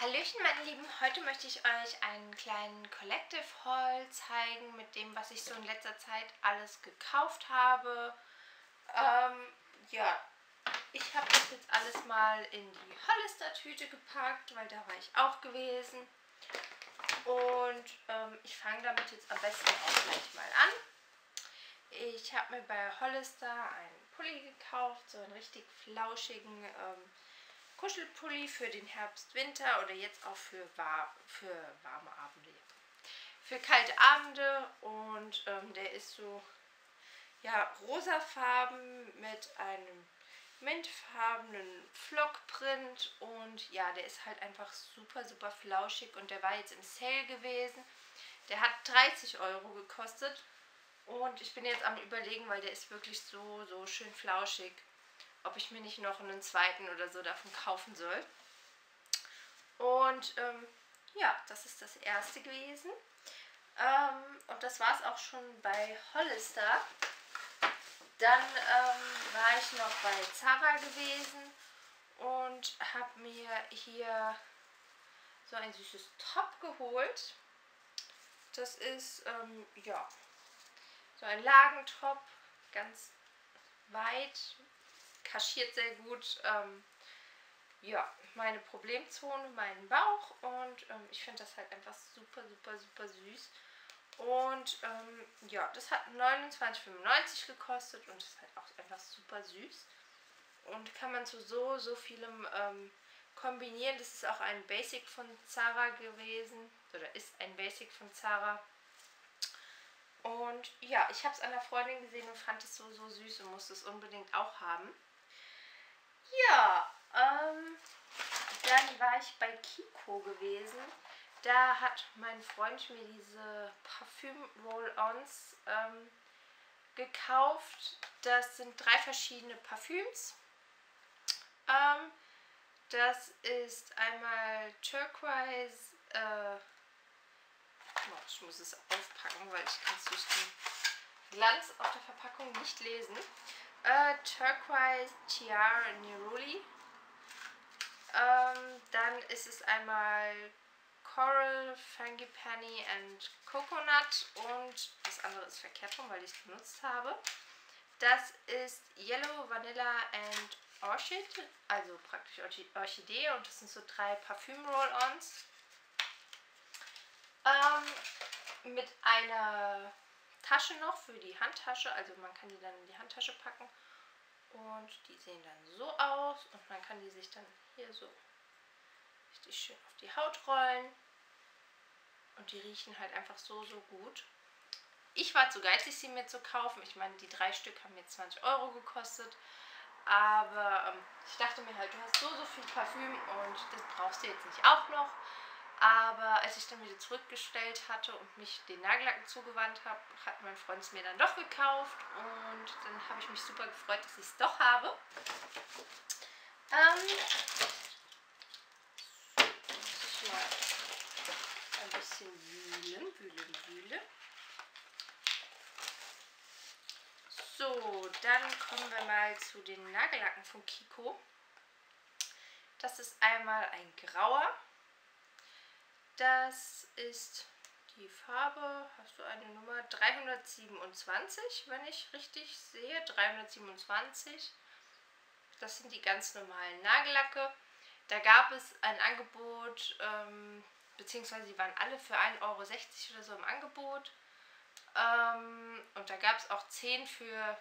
Hallöchen meine Lieben, heute möchte ich euch einen kleinen Collective Haul zeigen mit dem, was ich so in letzter Zeit alles gekauft habe. Ähm, ja, ich habe das jetzt alles mal in die Hollister-Tüte gepackt, weil da war ich auch gewesen. Und ähm, ich fange damit jetzt am besten auch gleich mal an. Ich habe mir bei Hollister einen Pulli gekauft, so einen richtig flauschigen ähm, Kuschelpulli für den Herbst, Winter oder jetzt auch für, war für warme Abende. Für kalte Abende und ähm, der ist so ja, rosafarben mit einem mintfarbenen Flockprint und ja, der ist halt einfach super, super flauschig und der war jetzt im Sale gewesen. Der hat 30 Euro gekostet und ich bin jetzt am überlegen, weil der ist wirklich so, so schön flauschig ob ich mir nicht noch einen zweiten oder so davon kaufen soll. Und ähm, ja, das ist das erste gewesen. Ähm, und das war es auch schon bei Hollister. Dann ähm, war ich noch bei Zara gewesen und habe mir hier so ein süßes Top geholt. Das ist, ähm, ja, so ein Lagentop, ganz weit, kaschiert sehr gut ähm, ja, meine Problemzone, meinen Bauch und ähm, ich finde das halt einfach super, super, super süß. Und ähm, ja, das hat 29,95 gekostet und ist halt auch einfach super süß. Und kann man zu so, so vielem ähm, kombinieren. Das ist auch ein Basic von Zara gewesen. Oder ist ein Basic von Zara. Und ja, ich habe es an der Freundin gesehen und fand es so, so süß und musste es unbedingt auch haben. Ja, ähm, dann war ich bei Kiko gewesen. Da hat mein Freund mir diese Parfüm-Roll-Ons ähm, gekauft. Das sind drei verschiedene Parfüms. Ähm, das ist einmal Turquoise, äh, oh, ich muss es aufpacken, weil ich kann es durch den Glanz auf der Verpackung nicht lesen. Äh, Turquoise Tiara Neroli. Ähm, dann ist es einmal Coral, Frangipani and Coconut und das andere ist verkehrt rum, weil ich es benutzt habe. Das ist Yellow, Vanilla and Orchid, also praktisch Orchidee und das sind so drei Parfüm-Roll-Ons. Ähm, mit einer Tasche noch für die Handtasche. Also man kann die dann in die Handtasche packen. Und die sehen dann so aus. Und man kann die sich dann hier so richtig schön auf die Haut rollen. Und die riechen halt einfach so, so gut. Ich war zu geizig, sie mir zu kaufen. Ich meine, die drei Stück haben mir 20 Euro gekostet. Aber ähm, ich dachte mir halt, du hast so, so viel Parfüm und das brauchst du jetzt nicht auch noch. Aber als ich dann wieder zurückgestellt hatte und mich den Nagellacken zugewandt habe, hat mein Freund es mir dann doch gekauft. Und dann habe ich mich super gefreut, dass ich es doch habe. Ähm, muss ich mal ein bisschen wühlen, wühlen, wühlen. So, dann kommen wir mal zu den Nagellacken von Kiko. Das ist einmal ein grauer das ist die Farbe, hast du eine Nummer 327, wenn ich richtig sehe, 327. Das sind die ganz normalen Nagellacke. Da gab es ein Angebot, ähm, beziehungsweise die waren alle für 1,60 Euro oder so im Angebot. Ähm, und da gab es auch 10 für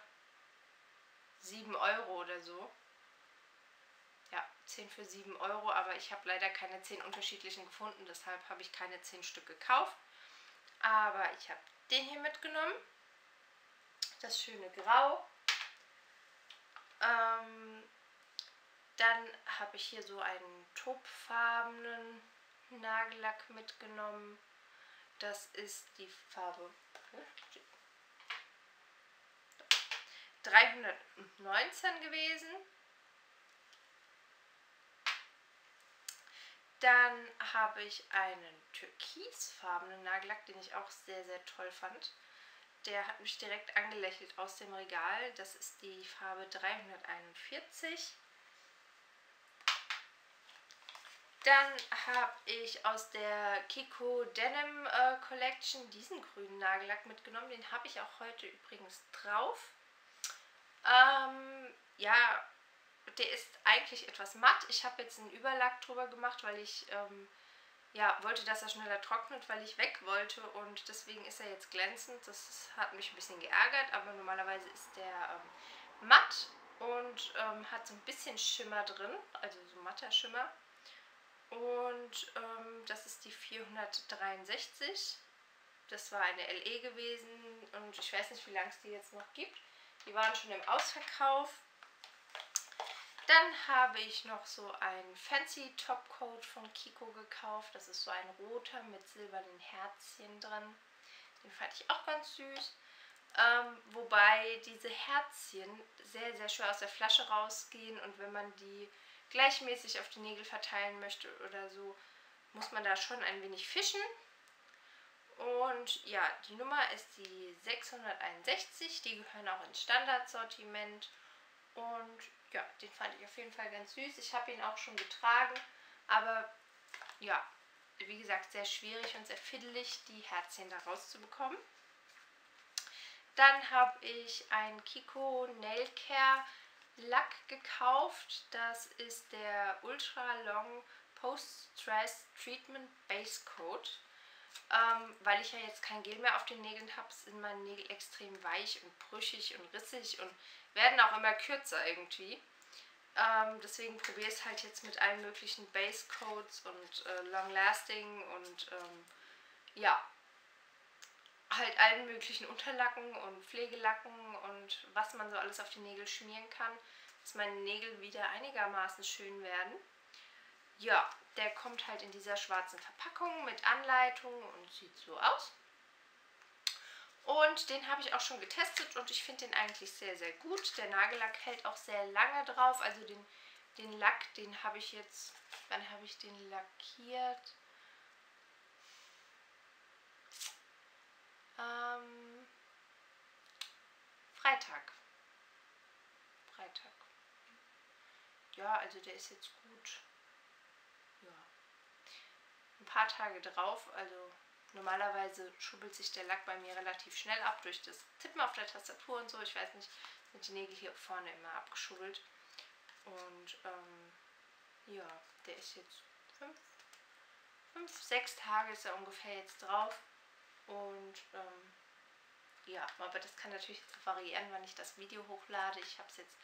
7 Euro oder so 10 für 7 Euro, aber ich habe leider keine 10 unterschiedlichen gefunden, deshalb habe ich keine 10 Stück gekauft. Aber ich habe den hier mitgenommen, das schöne Grau. Ähm, dann habe ich hier so einen taubfarbenen Nagellack mitgenommen. Das ist die Farbe 319 gewesen. Dann habe ich einen türkisfarbenen Nagellack, den ich auch sehr, sehr toll fand. Der hat mich direkt angelächelt aus dem Regal. Das ist die Farbe 341. Dann habe ich aus der Kiko Denim äh, Collection diesen grünen Nagellack mitgenommen. Den habe ich auch heute übrigens drauf. Ähm, ja, der ist eigentlich etwas matt. Ich habe jetzt einen Überlack drüber gemacht, weil ich ähm, ja, wollte, dass er schneller trocknet, weil ich weg wollte und deswegen ist er jetzt glänzend. Das hat mich ein bisschen geärgert, aber normalerweise ist der ähm, matt und ähm, hat so ein bisschen Schimmer drin, also so matter Schimmer. Und ähm, das ist die 463. Das war eine LE gewesen und ich weiß nicht, wie lange es die jetzt noch gibt. Die waren schon im Ausverkauf. Dann habe ich noch so einen Fancy Topcoat von Kiko gekauft. Das ist so ein roter mit silbernen Herzchen drin. Den fand ich auch ganz süß. Ähm, wobei diese Herzchen sehr, sehr schwer aus der Flasche rausgehen und wenn man die gleichmäßig auf die Nägel verteilen möchte oder so, muss man da schon ein wenig fischen. Und ja, die Nummer ist die 661, die gehören auch ins Standardsortiment. Und ja, den fand ich auf jeden Fall ganz süß. Ich habe ihn auch schon getragen, aber ja, wie gesagt, sehr schwierig und sehr fiddelig, die Herzchen da rauszubekommen. Dann habe ich ein Kiko Nail Care Lack gekauft. Das ist der Ultra Long Post Stress Treatment Base Coat. Ähm, weil ich ja jetzt kein Gel mehr auf den Nägeln habe, sind meine Nägel extrem weich und brüchig und rissig und werden auch immer kürzer irgendwie. Ähm, deswegen probiere ich es halt jetzt mit allen möglichen Base Coats und äh, Long Lasting und ähm, ja, halt allen möglichen Unterlacken und Pflegelacken und was man so alles auf die Nägel schmieren kann, dass meine Nägel wieder einigermaßen schön werden. Ja, der kommt halt in dieser schwarzen Verpackung mit Anleitung und sieht so aus. Und den habe ich auch schon getestet und ich finde den eigentlich sehr, sehr gut. Der Nagellack hält auch sehr lange drauf. Also den, den Lack, den habe ich jetzt, wann habe ich den lackiert? Ähm, Freitag. Freitag. Ja, also der ist jetzt gut. Ein paar Tage drauf, also normalerweise schubbelt sich der Lack bei mir relativ schnell ab durch das Tippen auf der Tastatur und so. Ich weiß nicht, sind die Nägel hier vorne immer abgeschubbelt. Und ähm, ja, der ist jetzt fünf, fünf, sechs Tage ist er ungefähr jetzt drauf. Und ähm, ja, aber das kann natürlich variieren, wann ich das Video hochlade. Ich habe es jetzt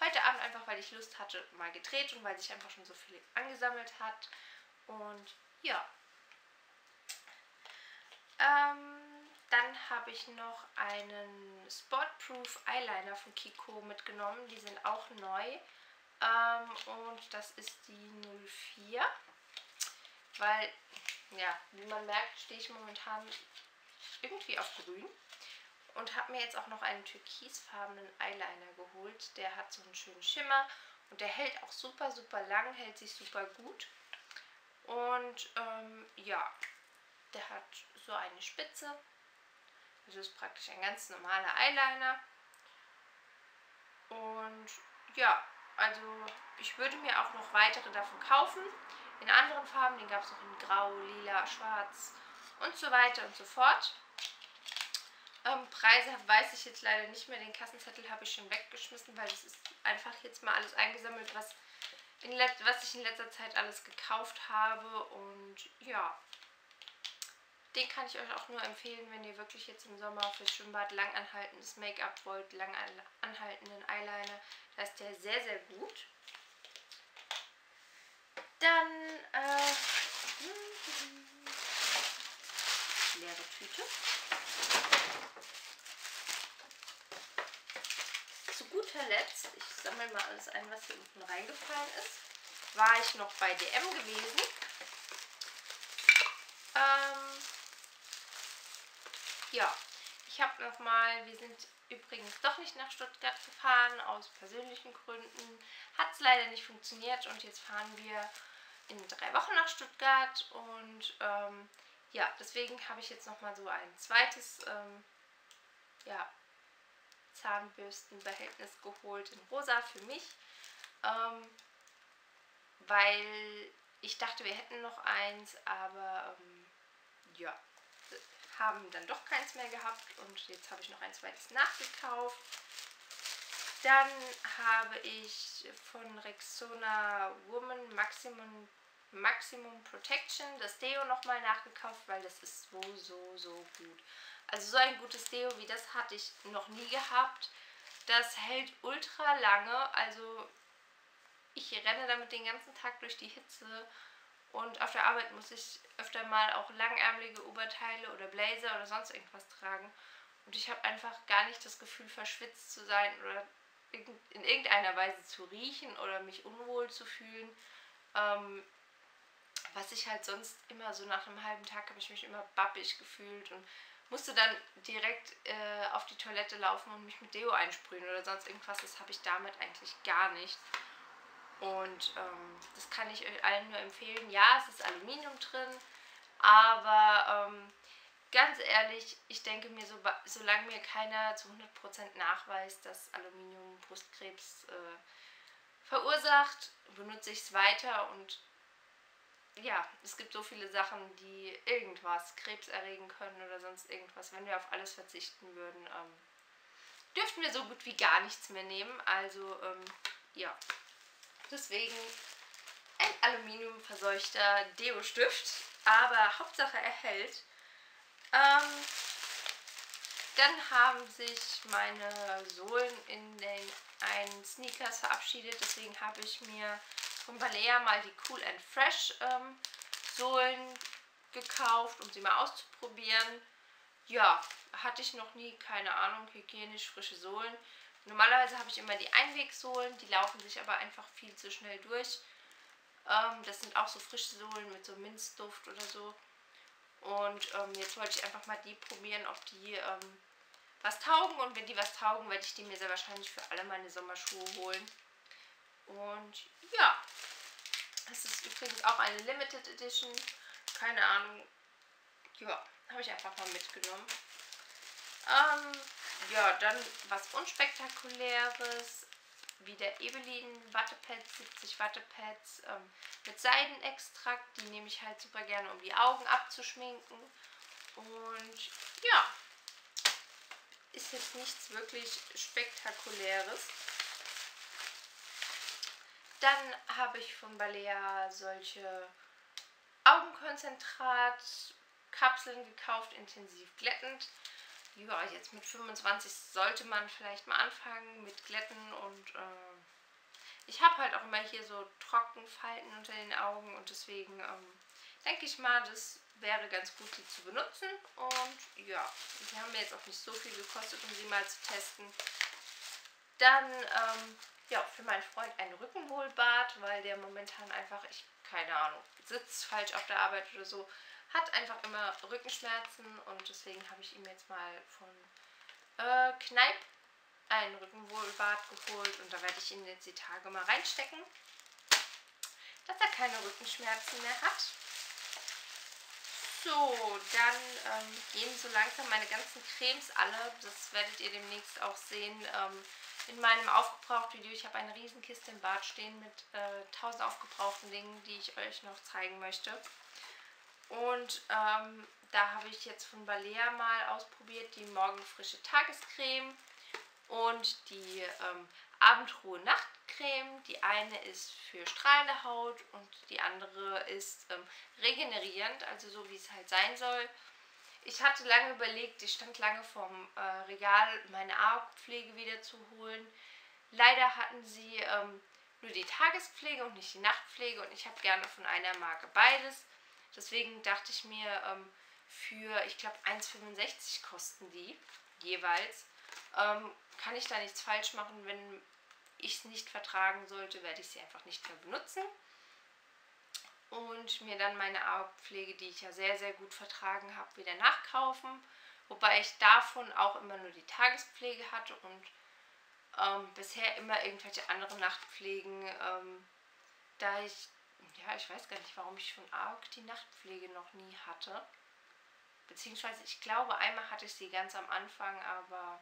heute Abend einfach, weil ich Lust hatte, mal gedreht und weil sich einfach schon so viel angesammelt hat. Und ja. Ähm, dann habe ich noch einen Sportproof Eyeliner von Kiko mitgenommen. Die sind auch neu. Ähm, und das ist die 04. Weil, ja, wie man merkt, stehe ich momentan irgendwie auf grün. Und habe mir jetzt auch noch einen türkisfarbenen Eyeliner geholt. Der hat so einen schönen Schimmer und der hält auch super, super lang, hält sich super gut. Und ähm, ja, der hat so eine Spitze. Das ist praktisch ein ganz normaler Eyeliner. Und ja, also ich würde mir auch noch weitere davon kaufen. In anderen Farben, den gab es noch in Grau, Lila, Schwarz und so weiter und so fort. Ähm, Preise weiß ich jetzt leider nicht mehr. Den Kassenzettel habe ich schon weggeschmissen, weil das ist einfach jetzt mal alles eingesammelt, was, was ich in letzter Zeit alles gekauft habe. Und ja, den kann ich euch auch nur empfehlen, wenn ihr wirklich jetzt im Sommer fürs Schwimmbad langanhaltendes Make-up wollt, langanhaltenden Eyeliner. Da ist der sehr, sehr gut. Dann, äh, leere Tüte. Zu guter Letzt, ich sammle mal alles ein, was hier unten reingefallen ist, war ich noch bei DM gewesen. Ähm, ja, ich habe nochmal, wir sind übrigens doch nicht nach Stuttgart gefahren, aus persönlichen Gründen. Hat es leider nicht funktioniert und jetzt fahren wir in drei Wochen nach Stuttgart und ähm, ja, deswegen habe ich jetzt nochmal so ein zweites ähm, ja, Zahnbürstenbehältnis geholt in rosa für mich, ähm, weil ich dachte, wir hätten noch eins, aber ähm, ja, haben dann doch keins mehr gehabt und jetzt habe ich noch ein zweites nachgekauft. Dann habe ich von Rexona Woman Maximum, Maximum Protection das Deo nochmal nachgekauft, weil das ist so, so, so gut. Also so ein gutes Deo wie das hatte ich noch nie gehabt. Das hält ultra lange, also ich renne damit den ganzen Tag durch die Hitze und auf der Arbeit muss ich öfter mal auch langärmelige Oberteile oder Blazer oder sonst irgendwas tragen. Und ich habe einfach gar nicht das Gefühl, verschwitzt zu sein oder in irgendeiner Weise zu riechen oder mich unwohl zu fühlen. Ähm, was ich halt sonst immer so nach einem halben Tag habe ich mich immer bappig gefühlt und musste dann direkt äh, auf die Toilette laufen und mich mit Deo einsprühen oder sonst irgendwas. Das habe ich damit eigentlich gar nicht. Und ähm, das kann ich euch allen nur empfehlen. Ja, es ist Aluminium drin, aber ähm, ganz ehrlich, ich denke mir, so, solange mir keiner zu 100% nachweist, dass Aluminium Brustkrebs äh, verursacht, benutze ich es weiter und ja, es gibt so viele Sachen, die irgendwas Krebs erregen können oder sonst irgendwas. Wenn wir auf alles verzichten würden, ähm, dürften wir so gut wie gar nichts mehr nehmen. Also, ähm, ja. Deswegen ein aluminiumverseuchter Deo-Stift, aber Hauptsache er hält. Ähm, dann haben sich meine Sohlen in den einen Sneakers verabschiedet, deswegen habe ich mir von Balea mal die Cool and Fresh ähm, Sohlen gekauft, um sie mal auszuprobieren. Ja, hatte ich noch nie, keine Ahnung, hygienisch frische Sohlen. Normalerweise habe ich immer die Einwegsohlen, die laufen sich aber einfach viel zu schnell durch. Ähm, das sind auch so frische Sohlen mit so Minzduft oder so. Und ähm, jetzt wollte ich einfach mal die probieren, ob die ähm, was taugen. Und wenn die was taugen, werde ich die mir sehr wahrscheinlich für alle meine Sommerschuhe holen. Und ja, es ist übrigens auch eine Limited Edition. Keine Ahnung. Ja, habe ich einfach mal mitgenommen. Ähm, ja, dann was unspektakuläres, wie der Ebelin Wattepads, 70 Wattepads ähm, mit Seidenextrakt. Die nehme ich halt super gerne, um die Augen abzuschminken. Und ja, ist jetzt nichts wirklich Spektakuläres. Dann habe ich von Balea solche Augenkonzentrat Kapseln gekauft, intensiv glättend ja, jetzt mit 25 sollte man vielleicht mal anfangen mit Glätten und äh, ich habe halt auch immer hier so Trockenfalten unter den Augen und deswegen ähm, denke ich mal, das wäre ganz gut, die zu benutzen und ja, die haben mir jetzt auch nicht so viel gekostet, um sie mal zu testen. Dann, ähm, ja, für meinen Freund ein Rückenwohlbad, weil der momentan einfach, ich, keine Ahnung, sitzt falsch auf der Arbeit oder so, hat einfach immer Rückenschmerzen und deswegen habe ich ihm jetzt mal von äh, Kneipp ein Rückenwohlbad geholt und da werde ich ihn jetzt die Tage mal reinstecken, dass er keine Rückenschmerzen mehr hat. So, dann ähm, gehen so langsam meine ganzen Cremes alle. Das werdet ihr demnächst auch sehen ähm, in meinem Aufgebraucht-Video. Ich habe eine Riesenkiste im Bad stehen mit äh, 1000 aufgebrauchten Dingen, die ich euch noch zeigen möchte. Und ähm, da habe ich jetzt von Balea mal ausprobiert die morgenfrische Tagescreme und die ähm, Abendruhe-Nachtcreme. Die eine ist für strahlende Haut und die andere ist ähm, regenerierend, also so wie es halt sein soll. Ich hatte lange überlegt, ich stand lange vorm äh, Regal, meine Augenpflege wieder zu holen. Leider hatten sie ähm, nur die Tagespflege und nicht die Nachtpflege und ich habe gerne von einer Marke beides. Deswegen dachte ich mir, ähm, für, ich glaube, 1,65 kosten die jeweils. Ähm, kann ich da nichts falsch machen. Wenn ich es nicht vertragen sollte, werde ich sie einfach nicht mehr benutzen. Und mir dann meine Augenpflege, die ich ja sehr, sehr gut vertragen habe, wieder nachkaufen. Wobei ich davon auch immer nur die Tagespflege hatte und ähm, bisher immer irgendwelche anderen Nachtpflegen, ähm, da ich ja, ich weiß gar nicht, warum ich von ARC die Nachtpflege noch nie hatte. Beziehungsweise, ich glaube, einmal hatte ich sie ganz am Anfang, aber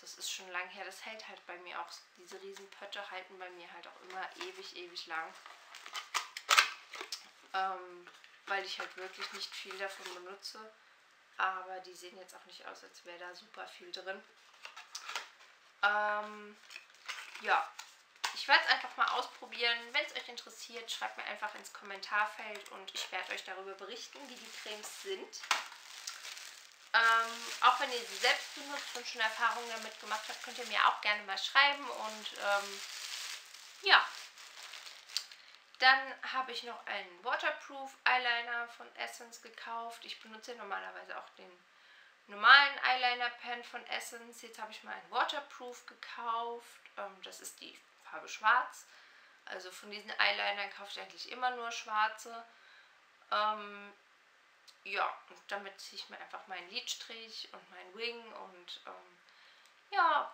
das ist schon lang her. Das hält halt bei mir auch, diese riesen Pötte halten bei mir halt auch immer ewig, ewig lang. Ähm, weil ich halt wirklich nicht viel davon benutze. Aber die sehen jetzt auch nicht aus, als wäre da super viel drin. Ähm, ja, ich werde es einfach mal ausprobieren. Wenn es euch interessiert, schreibt mir einfach ins Kommentarfeld und ich werde euch darüber berichten, wie die Cremes sind. Ähm, auch wenn ihr sie selbst benutzt und schon Erfahrungen damit gemacht habt, könnt ihr mir auch gerne mal schreiben. Und ähm, ja, dann habe ich noch einen Waterproof Eyeliner von Essence gekauft. Ich benutze normalerweise auch den normalen Eyeliner Pen von Essence. Jetzt habe ich mal einen Waterproof gekauft. Ähm, das ist die Farbe Schwarz. Also von diesen Eyelinern kaufe ich eigentlich immer nur schwarze. Ähm, ja, und damit ziehe ich mir einfach meinen Lidstrich und meinen Wing und ähm, ja,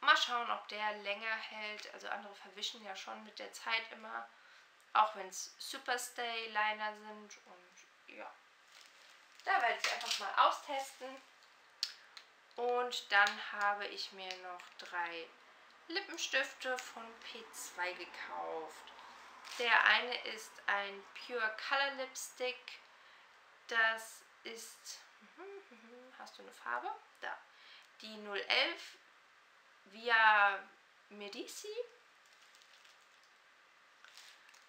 mal schauen, ob der länger hält. Also andere verwischen ja schon mit der Zeit immer, auch wenn es Superstay Liner sind und ja. Da werde ich einfach mal austesten. Und dann habe ich mir noch drei Lippenstifte von P2 gekauft. Der eine ist ein Pure Color Lipstick das ist, hast du eine Farbe? Da. Die 011 via Medici.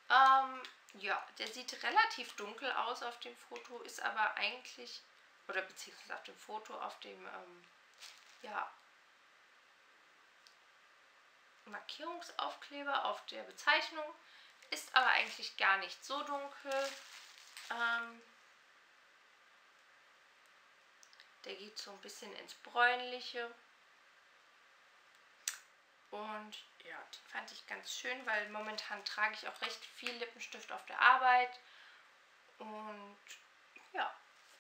Ähm, ja, der sieht relativ dunkel aus auf dem Foto, ist aber eigentlich, oder beziehungsweise auf dem Foto, auf dem, ähm, ja, Markierungsaufkleber auf der Bezeichnung, ist aber eigentlich gar nicht so dunkel. Ähm, Der geht so ein bisschen ins Bräunliche. Und ja, den fand ich ganz schön, weil momentan trage ich auch recht viel Lippenstift auf der Arbeit. Und ja,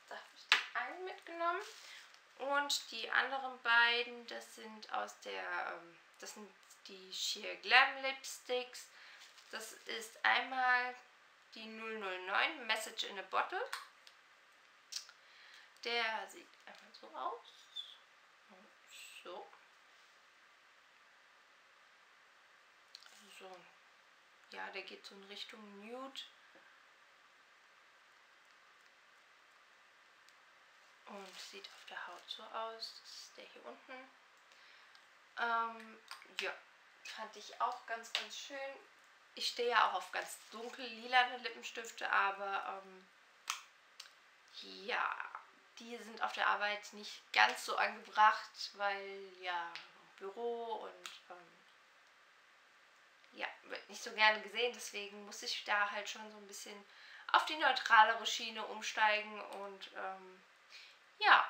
da habe ich den einen mitgenommen. Und die anderen beiden, das sind aus der, ähm, das sind die Sheer Glam Lipsticks. Das ist einmal die 009 Message in a Bottle. Der sieht einfach so aus. Und so. So. Ja, der geht so in Richtung Nude. Und sieht auf der Haut so aus. Das ist der hier unten. Ähm, ja, fand ich auch ganz, ganz schön. Ich stehe ja auch auf ganz dunkel lila Lippenstifte, aber ähm, ja, die sind auf der Arbeit nicht ganz so angebracht, weil ja Büro und ähm, ja, wird nicht so gerne gesehen. Deswegen muss ich da halt schon so ein bisschen auf die neutralere Schiene umsteigen und ähm, ja,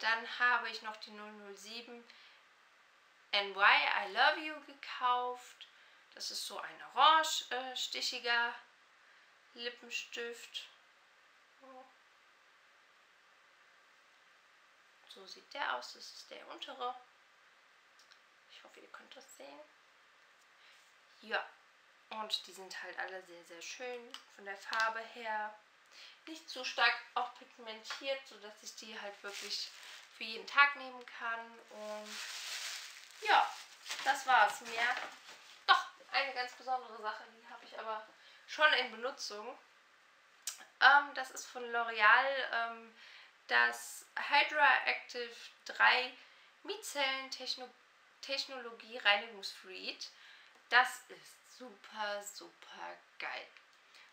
dann habe ich noch die 007 NY I Love You gekauft. Das ist so ein orange-stichiger äh, Lippenstift. So sieht der aus. Das ist der untere. Ich hoffe, ihr könnt das sehen. Ja, und die sind halt alle sehr, sehr schön von der Farbe her. Nicht zu stark auch pigmentiert, sodass ich die halt wirklich für jeden Tag nehmen kann. Und ja, das war es. Mehr. Doch, eine ganz besondere Sache, die habe ich aber schon in Benutzung. Ähm, das ist von L'Oreal. Ähm, das Hydra Active 3 Mietzellen-Technologie Reinigungsfluid. Das ist super, super geil.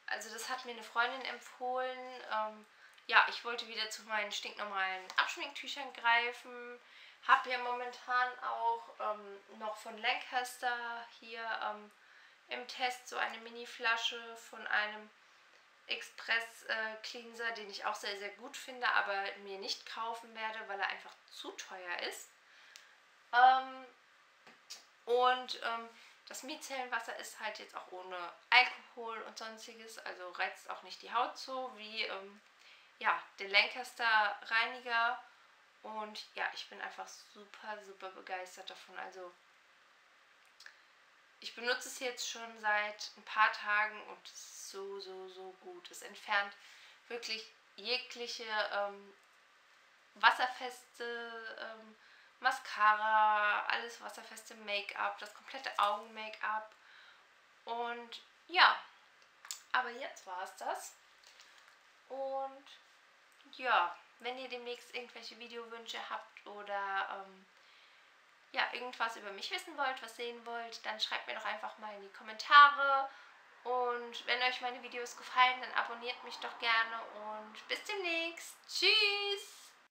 Also das hat mir eine Freundin empfohlen. Ähm, ja, ich wollte wieder zu meinen stinknormalen Abschminktüchern greifen. Habe ja momentan auch ähm, noch von Lancaster hier ähm, im Test so eine Mini-Flasche von einem Express äh, den ich auch sehr, sehr gut finde, aber mir nicht kaufen werde, weil er einfach zu teuer ist. Ähm, und ähm, das Micellenwasser ist halt jetzt auch ohne Alkohol und sonstiges, also reizt auch nicht die Haut so wie ähm, ja, der Lancaster Reiniger. Und ja, ich bin einfach super, super begeistert davon. Also ich benutze es jetzt schon seit ein paar Tagen und es ist so, so, so gut. Es entfernt wirklich jegliche ähm, wasserfeste ähm, Mascara, alles wasserfeste Make-up, das komplette Augen-Make-up. Und ja, Aber jetzt war es das. Und ja, wenn ihr demnächst irgendwelche Videowünsche habt oder ähm, ja, irgendwas über mich wissen wollt, was sehen wollt, dann schreibt mir doch einfach mal in die Kommentare. Und wenn euch meine Videos gefallen, dann abonniert mich doch gerne und bis demnächst. Tschüss!